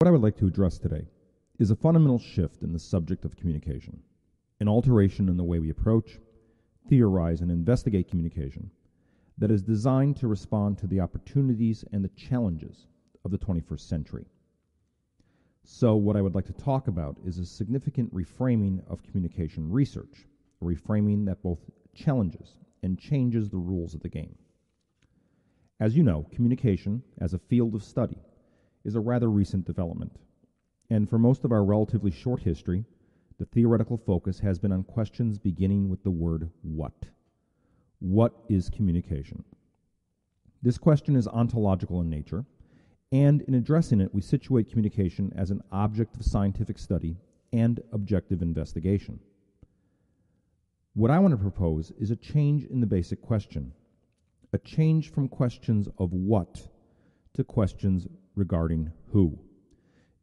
What I would like to address today is a fundamental shift in the subject of communication, an alteration in the way we approach, theorize, and investigate communication that is designed to respond to the opportunities and the challenges of the 21st century. So, what I would like to talk about is a significant reframing of communication research, a reframing that both challenges and changes the rules of the game. As you know, communication, as a field of study, is a rather recent development. And for most of our relatively short history, the theoretical focus has been on questions beginning with the word what. What is communication? This question is ontological in nature, and in addressing it, we situate communication as an object of scientific study and objective investigation. What I want to propose is a change in the basic question, a change from questions of what to questions regarding who.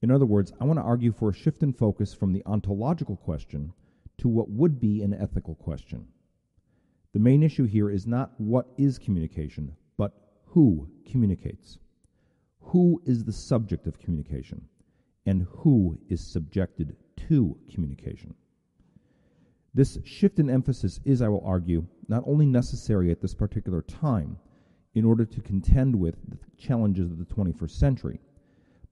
In other words, I want to argue for a shift in focus from the ontological question to what would be an ethical question. The main issue here is not what is communication, but who communicates. Who is the subject of communication, and who is subjected to communication. This shift in emphasis is, I will argue, not only necessary at this particular time, in order to contend with the challenges of the 21st century,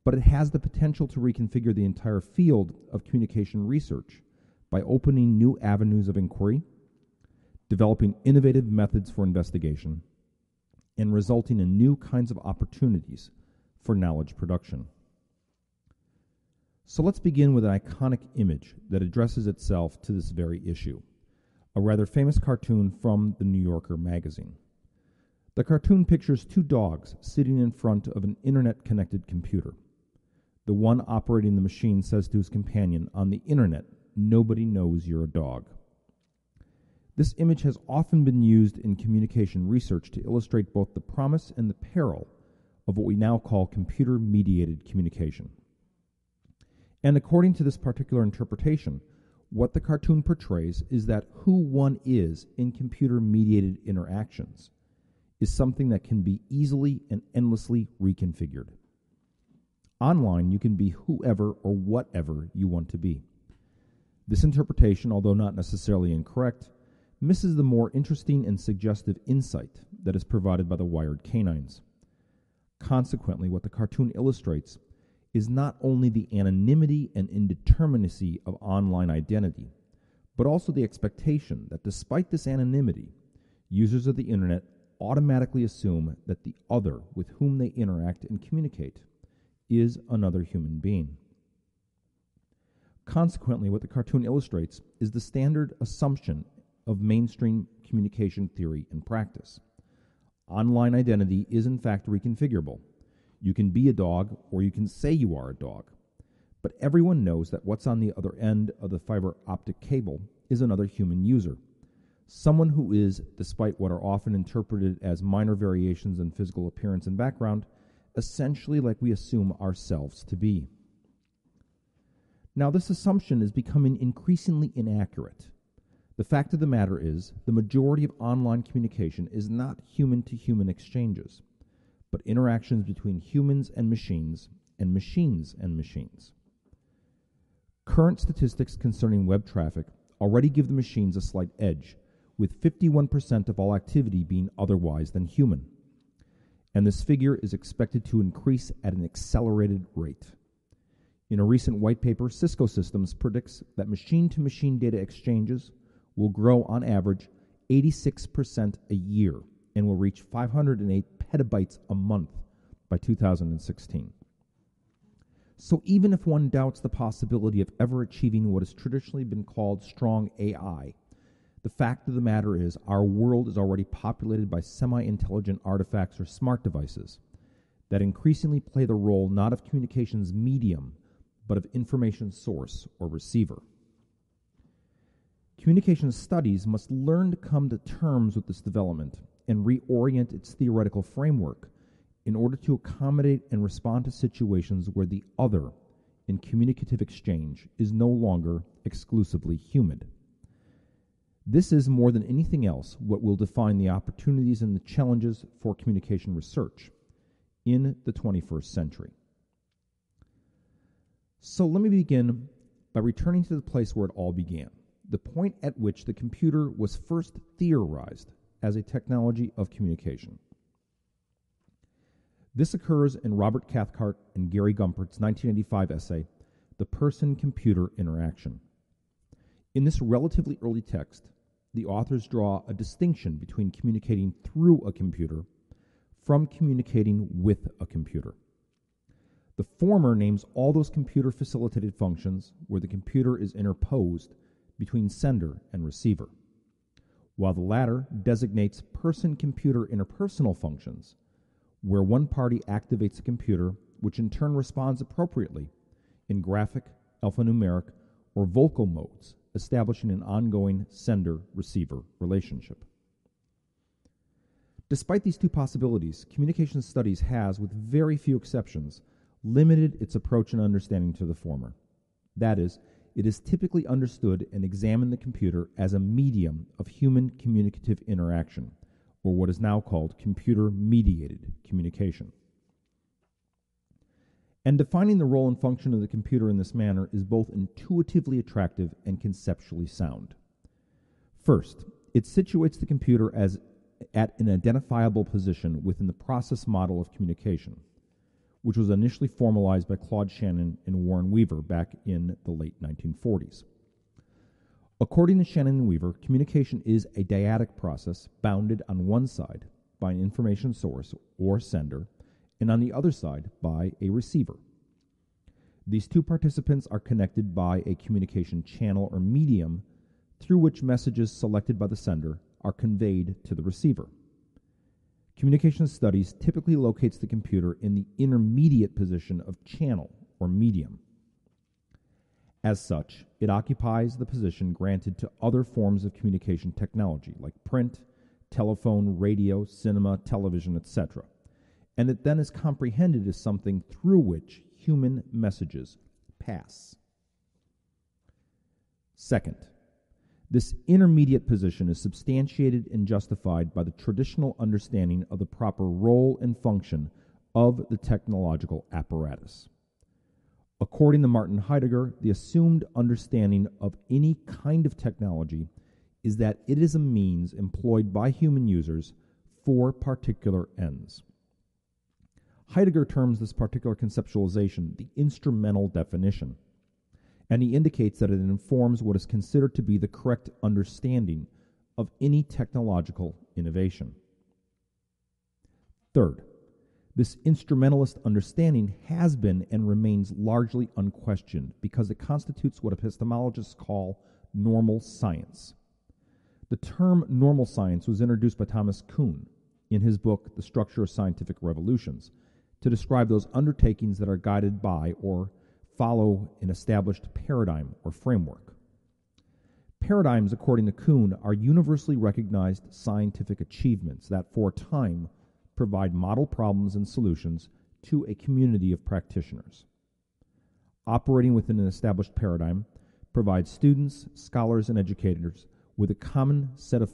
but it has the potential to reconfigure the entire field of communication research by opening new avenues of inquiry, developing innovative methods for investigation, and resulting in new kinds of opportunities for knowledge production. So let's begin with an iconic image that addresses itself to this very issue a rather famous cartoon from the New Yorker magazine. The cartoon pictures two dogs sitting in front of an internet connected computer. The one operating the machine says to his companion, On the internet, nobody knows you're a dog. This image has often been used in communication research to illustrate both the promise and the peril of what we now call computer mediated communication. And according to this particular interpretation, what the cartoon portrays is that who one is in computer mediated interactions is something that can be easily and endlessly reconfigured. Online, you can be whoever or whatever you want to be. This interpretation, although not necessarily incorrect, misses the more interesting and suggestive insight that is provided by the wired canines. Consequently, what the cartoon illustrates is not only the anonymity and indeterminacy of online identity, but also the expectation that despite this anonymity, users of the internet automatically assume that the other with whom they interact and communicate is another human being. Consequently, what the cartoon illustrates is the standard assumption of mainstream communication theory and practice. Online identity is in fact reconfigurable. You can be a dog or you can say you are a dog. But everyone knows that what's on the other end of the fiber optic cable is another human user someone who is, despite what are often interpreted as minor variations in physical appearance and background, essentially like we assume ourselves to be. Now, this assumption is becoming increasingly inaccurate. The fact of the matter is, the majority of online communication is not human to human exchanges, but interactions between humans and machines and machines and machines. Current statistics concerning web traffic already give the machines a slight edge with 51% of all activity being otherwise than human. And this figure is expected to increase at an accelerated rate. In a recent white paper, Cisco Systems predicts that machine to machine data exchanges will grow on average 86% a year and will reach 508 petabytes a month by 2016. So, even if one doubts the possibility of ever achieving what has traditionally been called strong AI, the fact of the matter is, our world is already populated by semi intelligent artifacts or smart devices that increasingly play the role not of communications medium, but of information source or receiver. Communication studies must learn to come to terms with this development and reorient its theoretical framework in order to accommodate and respond to situations where the other in communicative exchange is no longer exclusively human. This is more than anything else what will define the opportunities and the challenges for communication research in the 21st century. So let me begin by returning to the place where it all began, the point at which the computer was first theorized as a technology of communication. This occurs in Robert Cathcart and Gary Gumpert's 1985 essay, The Person Computer Interaction. In this relatively early text, the authors draw a distinction between communicating through a computer from communicating with a computer. The former names all those computer facilitated functions where the computer is interposed between sender and receiver, while the latter designates person computer interpersonal functions where one party activates a computer which in turn responds appropriately in graphic, alphanumeric, or vocal modes establishing an ongoing sender receiver relationship. Despite these two possibilities, communication studies has, with very few exceptions, limited its approach and understanding to the former. That is, it is typically understood and examined the computer as a medium of human communicative interaction, or what is now called computer mediated communication. And defining the role and function of the computer in this manner is both intuitively attractive and conceptually sound. First, it situates the computer as at an identifiable position within the process model of communication, which was initially formalized by Claude Shannon and Warren Weaver back in the late 1940s. According to Shannon and Weaver, communication is a dyadic process bounded on one side by an information source or sender and on the other side by a receiver. These two participants are connected by a communication channel or medium through which messages selected by the sender are conveyed to the receiver. Communication studies typically locates the computer in the intermediate position of channel or medium. As such, it occupies the position granted to other forms of communication technology like print, telephone, radio, cinema, television, etc and it then is comprehended as something through which human messages pass. Second, this intermediate position is substantiated and justified by the traditional understanding of the proper role and function of the technological apparatus. According to Martin Heidegger, the assumed understanding of any kind of technology is that it is a means employed by human users for particular ends. Heidegger terms this particular conceptualization the instrumental definition, and he indicates that it informs what is considered to be the correct understanding of any technological innovation. Third, this instrumentalist understanding has been and remains largely unquestioned because it constitutes what epistemologists call normal science. The term normal science was introduced by Thomas Kuhn in his book, The Structure of Scientific Revolutions, to describe those undertakings that are guided by or follow an established paradigm or framework. Paradigms, according to Kuhn, are universally recognized scientific achievements that, for a time, provide model problems and solutions to a community of practitioners. Operating within an established paradigm provides students, scholars, and educators with a common set of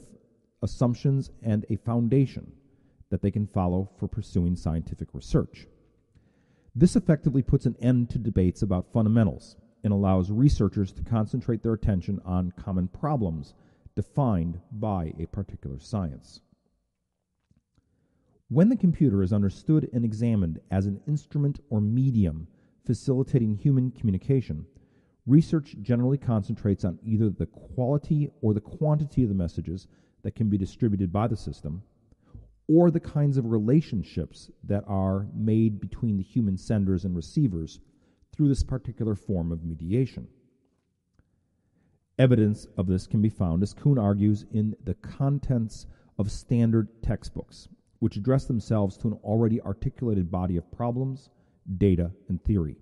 assumptions and a foundation that they can follow for pursuing scientific research. This effectively puts an end to debates about fundamentals and allows researchers to concentrate their attention on common problems defined by a particular science. When the computer is understood and examined as an instrument or medium facilitating human communication, research generally concentrates on either the quality or the quantity of the messages that can be distributed by the system, or the kinds of relationships that are made between the human senders and receivers through this particular form of mediation. Evidence of this can be found, as Kuhn argues, in the contents of standard textbooks, which address themselves to an already articulated body of problems, data, and theory.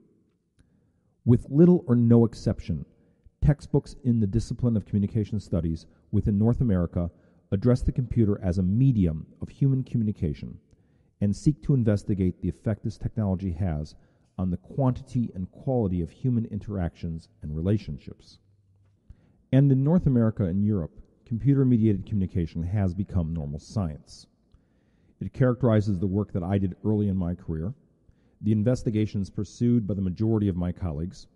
With little or no exception, textbooks in the discipline of communication studies within North America address the computer as a medium of human communication and seek to investigate the effect this technology has on the quantity and quality of human interactions and relationships. And in North America and Europe, computer mediated communication has become normal science. It characterizes the work that I did early in my career, the investigations pursued by the majority of my colleagues,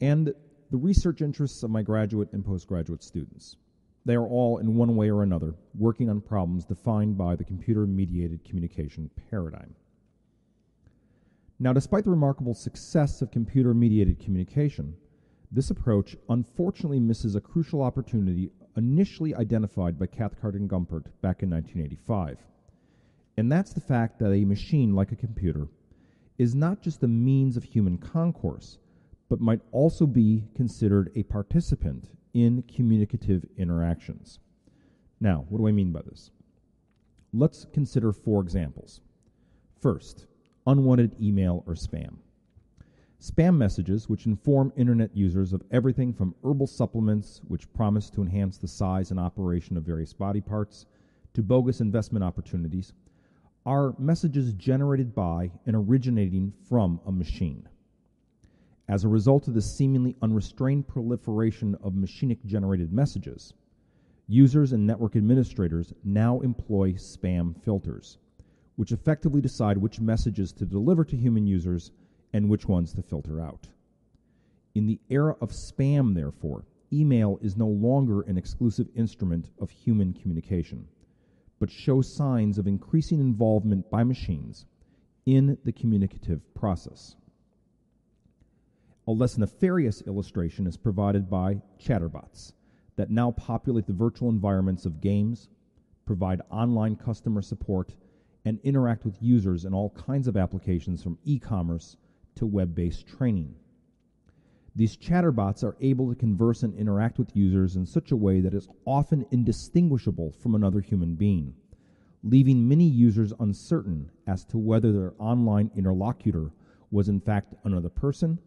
and the research interests of my graduate and postgraduate students. They are all, in one way or another, working on problems defined by the computer mediated communication paradigm. Now, despite the remarkable success of computer mediated communication, this approach unfortunately misses a crucial opportunity initially identified by Cathcart and Gumpert back in 1985. And that's the fact that a machine like a computer is not just a means of human concourse, but might also be considered a participant in communicative interactions. Now, what do I mean by this? Let's consider four examples. First, unwanted email or spam. Spam messages, which inform internet users of everything from herbal supplements, which promise to enhance the size and operation of various body parts, to bogus investment opportunities, are messages generated by and originating from a machine. As a result of the seemingly unrestrained proliferation of machinic generated messages, users and network administrators now employ spam filters, which effectively decide which messages to deliver to human users and which ones to filter out. In the era of spam, therefore, email is no longer an exclusive instrument of human communication, but shows signs of increasing involvement by machines in the communicative process. A less nefarious illustration is provided by chatterbots that now populate the virtual environments of games, provide online customer support, and interact with users in all kinds of applications from e commerce to web based training. These chatterbots are able to converse and interact with users in such a way that is often indistinguishable from another human being, leaving many users uncertain as to whether their online interlocutor was in fact another person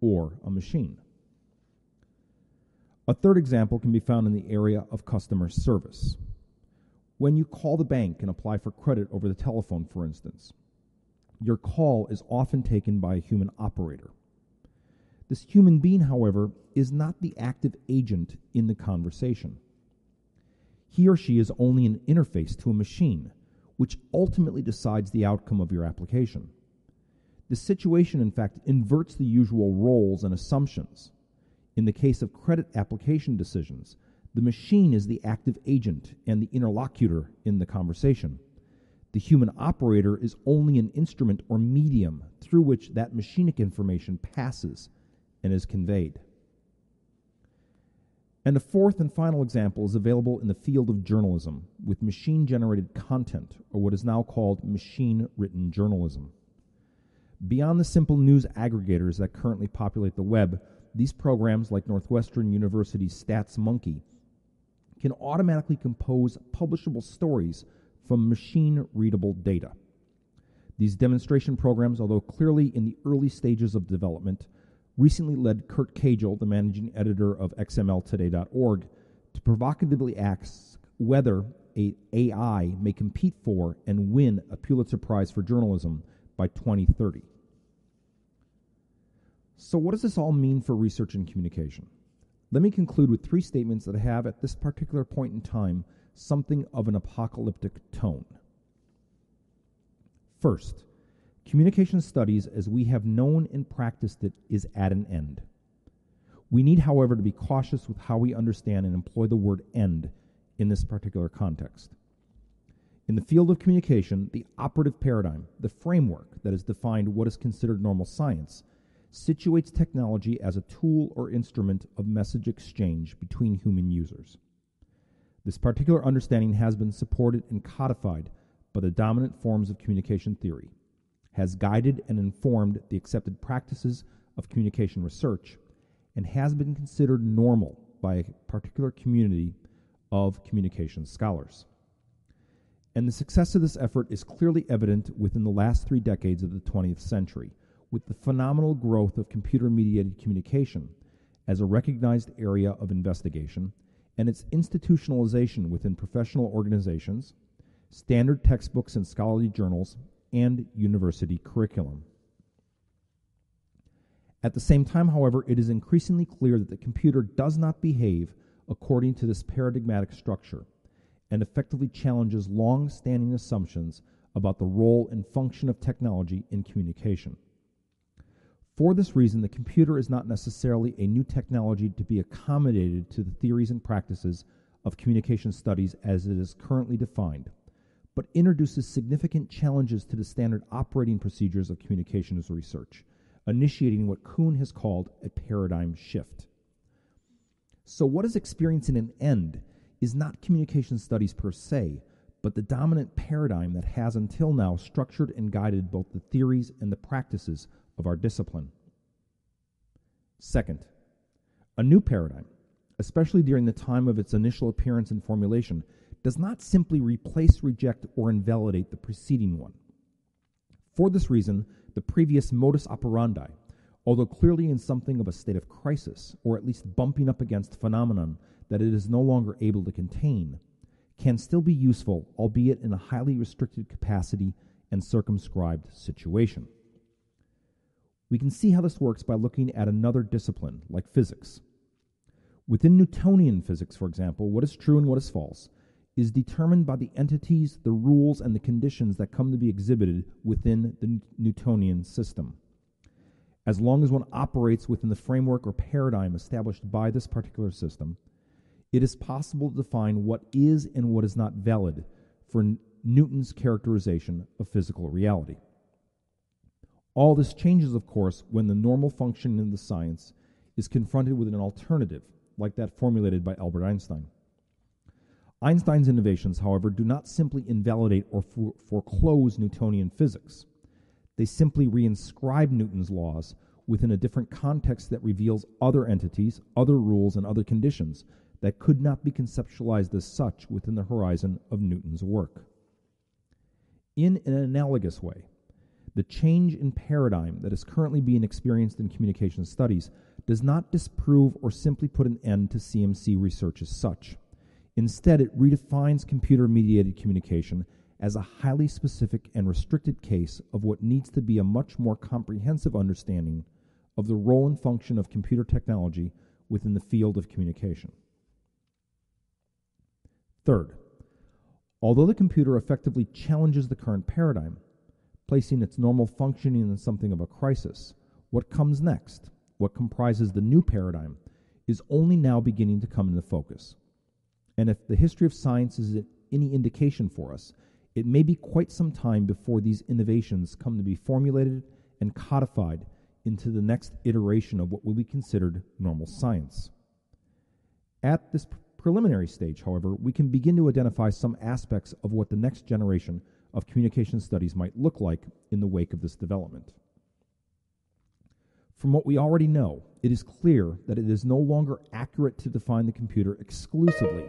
or a machine. A third example can be found in the area of customer service. When you call the bank and apply for credit over the telephone, for instance, your call is often taken by a human operator. This human being, however, is not the active agent in the conversation. He or she is only an interface to a machine, which ultimately decides the outcome of your application. The situation, in fact, inverts the usual roles and assumptions. In the case of credit application decisions, the machine is the active agent and the interlocutor in the conversation. The human operator is only an instrument or medium through which that machinic information passes and is conveyed. And a fourth and final example is available in the field of journalism with machine generated content, or what is now called machine written journalism. Beyond the simple news aggregators that currently populate the web, these programs, like Northwestern University's Stats Monkey, can automatically compose publishable stories from machine readable data. These demonstration programs, although clearly in the early stages of development, recently led Kurt Cagle, the managing editor of XMLtoday.org, to provocatively ask whether AI may compete for and win a Pulitzer Prize for journalism by 2030. So, what does this all mean for research and communication? Let me conclude with three statements that have, at this particular point in time, something of an apocalyptic tone. First, communication studies as we have known and practiced it is at an end. We need, however, to be cautious with how we understand and employ the word end in this particular context. In the field of communication, the operative paradigm, the framework that has defined what is considered normal science, situates technology as a tool or instrument of message exchange between human users. This particular understanding has been supported and codified by the dominant forms of communication theory, has guided and informed the accepted practices of communication research, and has been considered normal by a particular community of communication scholars. And the success of this effort is clearly evident within the last three decades of the 20th century, with the phenomenal growth of computer mediated communication as a recognized area of investigation and its institutionalization within professional organizations, standard textbooks and scholarly journals, and university curriculum. At the same time, however, it is increasingly clear that the computer does not behave according to this paradigmatic structure and effectively challenges long standing assumptions about the role and function of technology in communication. For this reason, the computer is not necessarily a new technology to be accommodated to the theories and practices of communication studies as it is currently defined, but introduces significant challenges to the standard operating procedures of communications research, initiating what Kuhn has called a paradigm shift. So, what is experiencing an end is not communication studies per se, but the dominant paradigm that has until now structured and guided both the theories and the practices of our discipline. Second, a new paradigm, especially during the time of its initial appearance and formulation, does not simply replace, reject, or invalidate the preceding one. For this reason, the previous modus operandi, although clearly in something of a state of crisis, or at least bumping up against phenomenon that it is no longer able to contain, can still be useful, albeit in a highly restricted capacity and circumscribed situation. We can see how this works by looking at another discipline, like physics. Within Newtonian physics, for example, what is true and what is false is determined by the entities, the rules, and the conditions that come to be exhibited within the Newtonian system. As long as one operates within the framework or paradigm established by this particular system, it is possible to define what is and what is not valid for Newton's characterization of physical reality. All this changes, of course, when the normal function in the science is confronted with an alternative, like that formulated by Albert Einstein. Einstein's innovations, however, do not simply invalidate or for- foreclose Newtonian physics. They simply reinscribe Newton's laws within a different context that reveals other entities, other rules, and other conditions that could not be conceptualized as such within the horizon of Newton's work. In an analogous way, the change in paradigm that is currently being experienced in communication studies does not disprove or simply put an end to CMC research as such. Instead, it redefines computer mediated communication as a highly specific and restricted case of what needs to be a much more comprehensive understanding of the role and function of computer technology within the field of communication. Third, although the computer effectively challenges the current paradigm, placing its normal functioning in something of a crisis, what comes next, what comprises the new paradigm, is only now beginning to come into focus. And if the history of science is any indication for us, it may be quite some time before these innovations come to be formulated and codified into the next iteration of what will be considered normal science. At this preliminary stage, however, we can begin to identify some aspects of what the next generation of communication studies might look like in the wake of this development. From what we already know, it is clear that it is no longer accurate to define the computer exclusively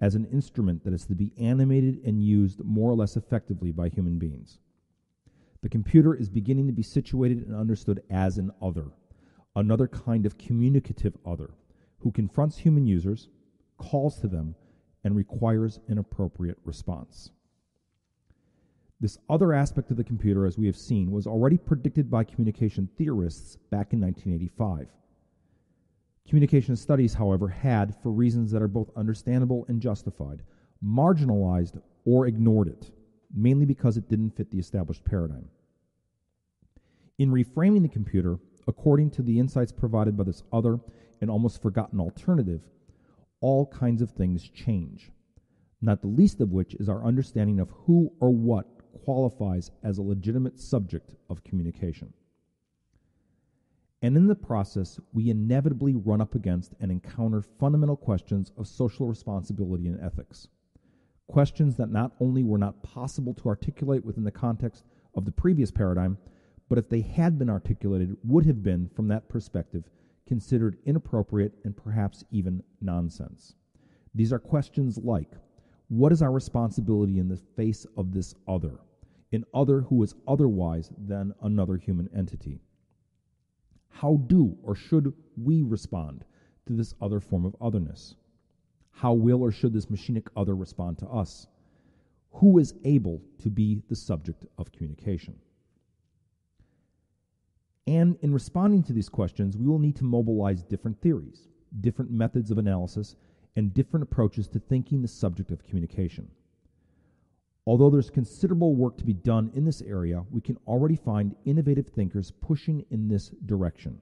as an instrument that is to be animated and used more or less effectively by human beings. The computer is beginning to be situated and understood as an other, another kind of communicative other, who confronts human users, calls to them, and requires an appropriate response. This other aspect of the computer, as we have seen, was already predicted by communication theorists back in 1985. Communication studies, however, had, for reasons that are both understandable and justified, marginalized or ignored it, mainly because it didn't fit the established paradigm. In reframing the computer, according to the insights provided by this other and almost forgotten alternative, all kinds of things change, not the least of which is our understanding of who or what qualifies as a legitimate subject of communication. And in the process, we inevitably run up against and encounter fundamental questions of social responsibility and ethics. Questions that not only were not possible to articulate within the context of the previous paradigm, but if they had been articulated, would have been, from that perspective, considered inappropriate and perhaps even nonsense. These are questions like what is our responsibility in the face of this other? An other who is otherwise than another human entity. How do or should we respond to this other form of otherness? How will or should this machinic other respond to us? Who is able to be the subject of communication? And in responding to these questions, we will need to mobilize different theories, different methods of analysis, and different approaches to thinking the subject of communication. Although there's considerable work to be done in this area, we can already find innovative thinkers pushing in this direction.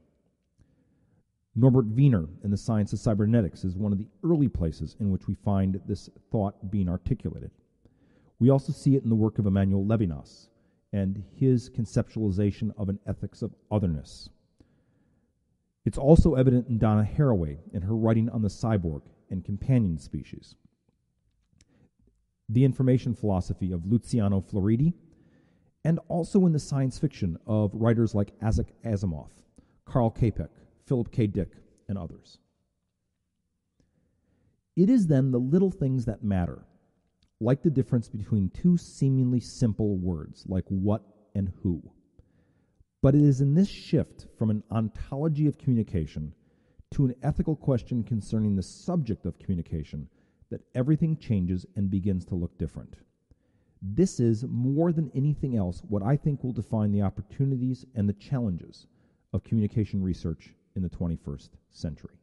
Norbert Wiener in the science of cybernetics is one of the early places in which we find this thought being articulated. We also see it in the work of Emmanuel Levinas and his conceptualization of an ethics of otherness. It's also evident in Donna Haraway in her writing on the cyborg and companion species the information philosophy of Luciano Floridi, and also in the science fiction of writers like Isaac Asimov, Carl Čapek, Philip K. Dick, and others. It is then the little things that matter, like the difference between two seemingly simple words like what and who. But it is in this shift from an ontology of communication to an ethical question concerning the subject of communication that everything changes and begins to look different. This is, more than anything else, what I think will define the opportunities and the challenges of communication research in the 21st century.